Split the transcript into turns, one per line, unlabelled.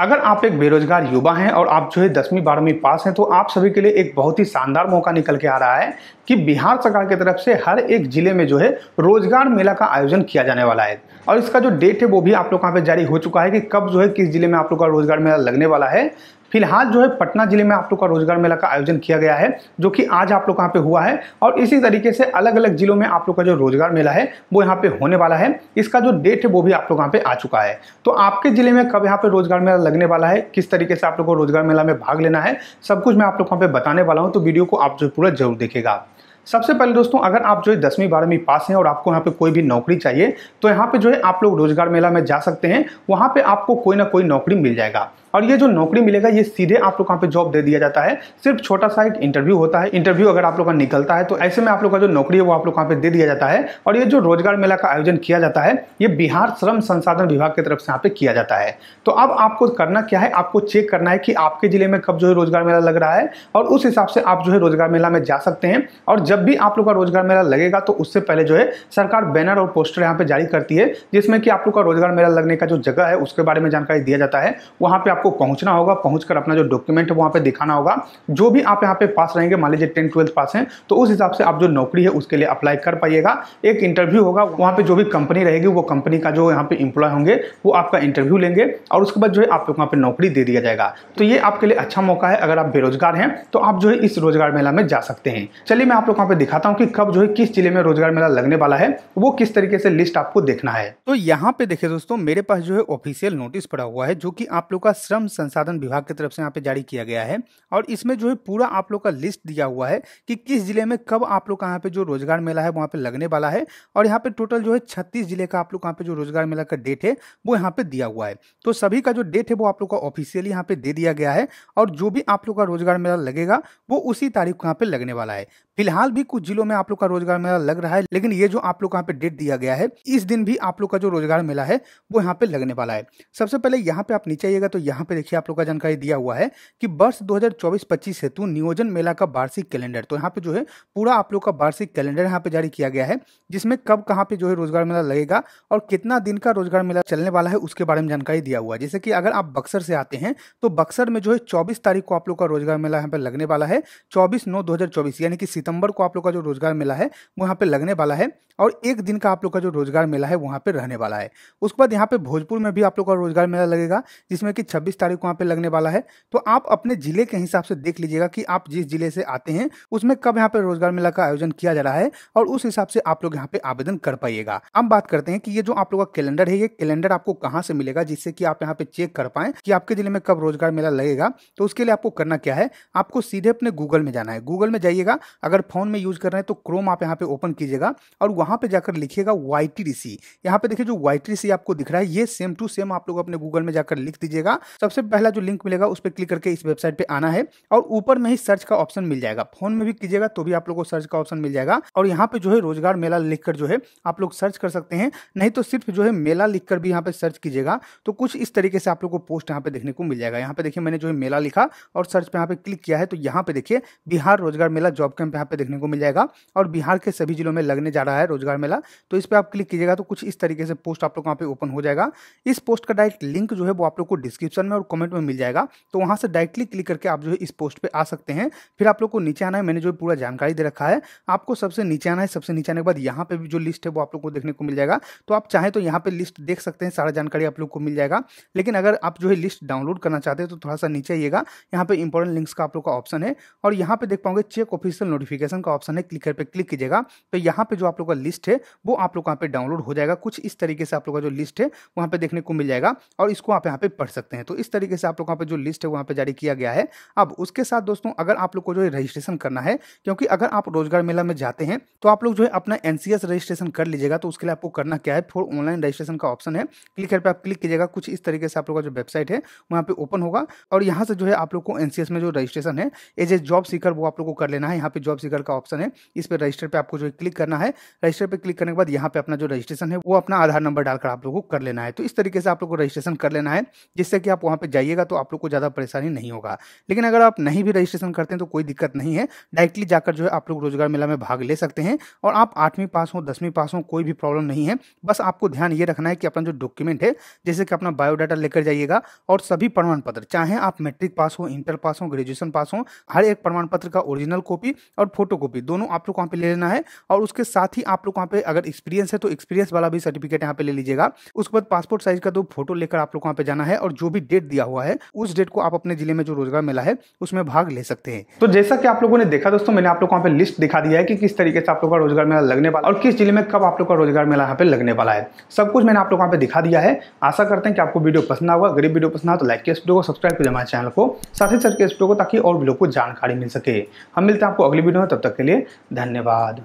अगर आप एक बेरोजगार युवा हैं और आप जो है दसवीं, बारहवीं पास हैं तो आप सभी के लिए एक बहुत ही शानदार मौका निकल के आ रहा है कि बिहार सरकार की तरफ़ से हर एक ज़िले में जो है रोज़गार मेला का आयोजन किया जाने वाला है। और इसका जो डेट है वो भी आप लोग कहाँ पे जारी हो चुका है कि कब जो है किस ज़िले में आप लोग का रोज़गार मेला लगने वाला है। फ़िलहाल जो है पटना ज़िले में आप लोग का रोज़गार मेला का आयोजन किया गया है, जो कि आज आप लोग यहाँ पे हुआ है, और इसी तरीके से अलग अलग जिलों में आप लोग का जो रोज़गार मेला है, वो यहाँ पे होने वाला है। इसका जो डेट है, वो भी आप लोग यहाँ पे आ चुका है। तो आपके ज़िले में कब यहाँ पे रोज़गार मेला लगने वाला है, किस तरीके से आप लोग को रोज़गार मेला में भाग लेना है, सब कुछ मैं आप लोग यहाँ पे बताने वाला हूँ तो वीडियो को आप जो पूरा ज़रूर देखेगा सबसे पहले दोस्तों, अगर आप जो है दसवीं, बारहवीं पास हैं और आपको यहाँ पे कोई भी नौकरी चाहिए तो यहाँ पे जो है आप लोग रोज़गार मेला में जा सकते हैं, वहाँ पे आपको कोई ना कोई नौकरी मिल जाएगा। और ये जो नौकरी मिलेगा, ये सीधे आप लोग यहाँ पे जॉब दे दिया जाता है। सिर्फ़ छोटा सा एक इंटरव्यू होता है। इंटरव्यू अगर आप लोग का निकलता है तो ऐसे में आप लोग का जो नौकरी है, वो आप लोग यहाँ पे दे दिया जाता है। और ये जो रोज़गार मेला का आयोजन किया जाता है, ये बिहार श्रम संसाधन विभाग की तरफ़ से यहाँ पे किया जाता है। तो अब आपको करना क्या है? आपको चेक करना है कि आपके ज़िले में कब जो है रोज़गार मेला लग रहा है और उस हिसाब से आप जो है रोज़गार मेला में जा सकते हैं। और जब भी आप लोग का रोज़गार मेला लगेगा तो उससे पहले जो है सरकार बैनर और पोस्टर यहाँ पे जारी करती है, जिसमें कि आप लोग का रोज़गार मेला लगने का जो जगह है, उसके बारे में जानकारी दिया जाता है। वहाँ पे आपको पहुँचना होगा, पहुंचकर अपना जो डॉक्यूमेंट है वहाँ पे दिखाना होगा, जो भी आप यहाँ पे पास रहेंगे, मान लीजिए टेंथ ट्वेल्थ पास हैं तो उस हिसाब से आप जो नौकरी है उसके लिए अप्लाई कर पाइएगा। एक इंटरव्यू होगा, वहाँ पे जो भी कंपनी रहेगी, वो कंपनी का जो यहाँ पे इंप्लॉय होंगे, वो आपका इंटरव्यू लेंगे और उसके बाद जो है आप लोग वहाँ पे नौकरी दे दिया जाएगा। तो ये आपके लिए अच्छा मौका है, अगर आप बेरोजगार हैं तो आप जो है इस रोज़गार मेला में जा सकते हैं। चलिए मैं आप लोग वहाँ पे दिखाता हूँ कि कब जो है किस ज़िले में रोज़गार मेला लगने वाला है, वो किस तरीके से लिस्ट आपको देखना है।
तो यहाँ पे देखिए दोस्तों, मेरे पास जो है ऑफिशियल नोटिस पड़ा हुआ है, जो कि आप लोग का श्रम संसाधन विभाग की तरफ़ से यहाँ पे जारी किया गया है और इसमें जो है पूरा आप लोग का लिस्ट दिया हुआ है कि किस ज़िले में कब आप लोग का यहाँ पे जो रोज़गार मेला है वहाँ पे लगने वाला है और यहाँ पे टोटल जो है छत्तीस ज़िले का आप लोग यहाँ पे जो रोज़गार मेला का डेट है वो यहाँ पे दिया हुआ है तो सभी का जो डेट है वो आप लोग का ऑफिशियली यहाँ पे दे दिया गया है और जो भी आप लोग का रोज़गार मेला लगेगा वो उसी तारीख को यहाँ पे लगने वाला है फ़िलहाल भी कुछ जिलों में आप लोग का रोज़गार मेला लग रहा है लेकिन ये जो आप लोग यहाँ पे डेट दिया गया है इस दिन भी आप लोग का जो रोज़गार मेला है वो यहाँ पे लगने वाला है सबसे पहले यहाँ पे आप नीचे आइएगा तो यहाँ पे देखिए आप लोग का जानकारी दिया हुआ है कि वर्ष 2024-25 हेतु नियोजन मेला का वार्षिक कैलेंडर तो यहाँ पे जो है पूरा आप लोग का वार्षिक कैलेंडर यहाँ पे जारी किया गया है, जिसमें कब, कहाँ पे जो है रोज़गार मेला लगेगा और कितना दिन का रोज़गार मेला चलने वाला है उसके बारे में जानकारी दिया हुआ है। जैसे कि अगर आप बक्सर से आते हैं तो बक्सर में जो है चौबीस तारीख को आप लोग का रोज़गार मेला यहाँ पे लगने वाला है, चौबीस नौ दो यानी कि सितंबर को आप लोग का जो रोज़गार मेला है, वो यहाँ पे लगने वाला है और एक दिन का आप लोग का जो रोज़गार मेला है, वहाँ पे रहने वाला है। उसके बाद यहाँ पे भोजपुर में भी आप लोग का रोज़गार मेला लगेगा, जिसमें कि 26 तारीख को वहाँ पे लगने वाला है। तो आप अपने ज़िले के हिसाब से देख लीजिएगा कि आप जिस ज़िले से आते हैं, उसमें कब यहाँ पे रोज़गार मेला का आयोजन किया जा रहा है और उस हिसाब से आप लोग यहाँ पे आवेदन कर पाइएगा। अब बात करते हैं कि ये जो आप लोग का कैलेंडर है, ये कैलेंडर आपको कहाँ से मिलेगा जिससे कि आप यहाँ पे चेक कर पाए कि आपके ज़िले में कब रोज़गार मेला लगेगा। तो उसके लिए आपको करना क्या है, आपको सीधे अपने गूगल में जाना है। गूगल में जाइएगा, अगर फ़ोन में यूज़ कर रहे हैं तो क्रोम आप यहाँ पे ओपन कीजिएगा और वहाँ पे जाकर लिखिएगा वाई टी यहाँ पे देखिए जो वाई टी आपको दिख रहा है, ये सेम टू सेम आप लोग अपने गूगल में जाकर लिख दीजिएगा। सबसे पहला जो लिंक मिलेगा, उस पर क्लिक करके इस वेबसाइट पे आना है और ऊपर में ही सर्च का ऑप्शन मिल जाएगा। फ़ोन में भी कीजिएगा तो भी आप लोग को सर्च का ऑप्शन मिल जाएगा। और यहाँ पे जो है रोज़गार मेला लिखकर जो है आप लोग सर्च कर सकते हैं। नहीं तो सिर्फ़ जो है मेला लिखकर भी यहाँ पे सर्च कीजिएगा। तो कुछ इस तरीके से आप लोग को पोस्ट यहाँ पे देखने को मिल जाएगा। यहाँ पे देखिए मैंने जो है मेला लिखा और सर्च पे यहाँ पे क्लिक किया है तो यहाँ पे देखिए बिहार रोज़गार मेला जॉब कैंप यहाँ पे देखने को मिल जाएगा। और बिहार के सभी जिलों में लगने जा रहा है रोज़गार मेला। तो इस पर आप क्लिक कीजिएगा तो कुछ इस तरीके से पोस्ट आप लोग वहाँ पे ओपन हो जाएगा। इस पोस्ट का डायरेक्ट लिंक जो है वो आप लोग को डिस्क्रिप्शन में और कमेंट में मिल जाएगा। तो वहाँ से डायरेक्टली क्लिक करके आप जो है इस पोस्ट पे आ सकते हैं। फिर आप लोग को नीचे आना है, मैंने जो पूरा जानकारी दे रखा है। आपको सबसे नीचे आना है, सबसे नीचे आने के बाद यहाँ पे भी जो लिस्ट है वो आप लोग को देखने को मिल जाएगा। तो आप चाहें तो यहाँ पे लिस्ट देख सकते हैं, सारा जानकारी आप लोग को मिल जाएगा। लेकिन अगर आप जो है लिस्ट डाउनलोड करना चाहते हैं तो थोड़ा सा नीचे आइएगा। यहाँ पे इंपॉर्टेंट लिंक्स का आप लोग का ऑप्शन है। और यहाँ पे देख पाओगे चेक ऑफिशियल नोटिफिकेशन का ऑप्शन है। क्लिक पे क्लिक कीजिएगा। तो यहाँ पे जो आप लोग का लिस्ट है, वो आप लोग यहाँ पे डाउनलोड हो जाएगा। कुछ इस तरीके से आप लोग का जो लिस्ट है, वहाँ पे देखने को मिल जाएगा। और इसको आप यहाँ पे पढ़ सकते हैं। तो इस तरीके से आप लोग यहाँ पे जो लिस्ट है, वहाँ पे जारी किया गया है। अब उसके साथ दोस्तों, अगर आप लोग को जो है रजिस्ट्रेशन करना है, क्योंकि अगर आप रोज़गार मेला में जाते हैं तो आप लोग जो है अपना एनसीएस रजिस्ट्रेशन कर लीजिएगा तो उसके लिए आपको करना क्या है फॉर ऑनलाइन रजिस्ट्रेशन का ऑप्शन है। क्लिक कर पे आप क्लिक कीजिएगा, कुछ इस तरीके से आप लोग का जो वेबसाइट है, वहाँ पे ओपन होगा। और यहाँ से जो है आप लोग को एनसीएस में जो रजिस्ट्रेशन है एज ए जॉब सीकर वो आप लोग को कर लेना है। यहाँ पे जॉब सीकर का ऑप्शन है, इस पर रजिस्टर पे आपको जो है क्लिक करना है। रजिस्टर पे क्लिक करने के बाद यहाँ पे अपना जो रजिस्ट्रेशन है, वो अपना आधार नंबर डालकर आप लोग को कर लेना है। तो इस तरीके से आप लोग को रजिस्ट्रेशन कर लेना है, जिससे कि आप वहाँ पे जाइएगा तो आप लोग को ज़्यादा परेशानी नहीं होगा। लेकिन अगर आप नहीं भी रजिस्ट्रेशन करते हैं तो कोई दिक्कत नहीं है। डायरेक्टली जाकर जो है आप लोग रोज़गार मेला में भाग ले सकते हैं और आप आठवीं पास हो, दसवीं पास हो, कोई भी प्रॉब्लम नहीं है। बस आपको ध्यान ये रखना है कि अपना जो डॉक्यूमेंट है, जैसे कि अपना बायोडाटा लेकर जाइएगा और सभी प्रमाण पत्र, चाहे आप मैट्रिक पास हो, इंटर पास हो, ग्रेजुएशन पास हो, हर एक प्रमाण पत्र का ओरिजिनल कॉपी और फ़ोटो कॉपी दोनों आप लोग वहाँ पे ले लेना है और उसके साथ ही आप लोग वहाँ पे अगर एक्सपीरियंस है तो एक्सपीरियंस वाला भी सर्टिफिकेट यहाँ पे ले लीजिएगा। उसके बाद पासपोर्ट साइज़ का दो फ़ोटो लेकर आप लोग वहाँ पे जाना है और जो भी डेट दिया हुआ है, उस डेट को आप अपने ज़िले में जो रोज़गार मेला है, उसमें भाग ले सकते हैं।
तो जैसा कि आप लोगों ने देखा दोस्तों, मैंने आप लोग को वहाँ पे लिस्ट दिखा दिया है कि किस तरीके से आप लोग का रोज़गार मेला लगने वाला और किस ज़िले में कब आप लोग का रोज़गार मेला यहाँ पे लगने वाला है। सब कुछ मैंने आप लोग वहाँ पे दिखा दिया है। आशा करते हैं कि आपको वीडियो पसंद होगा गरीब वीडियो पसंद आया तो लाइक किया को सब्सक्राइब कर हमारे चैनल को, साथ ही इस वीडियो को ताकि और लोग को जानकारी मिल सके। हम मिलते हैं आपको अगली वीडियो में, तब तक के लिए धन्यवाद।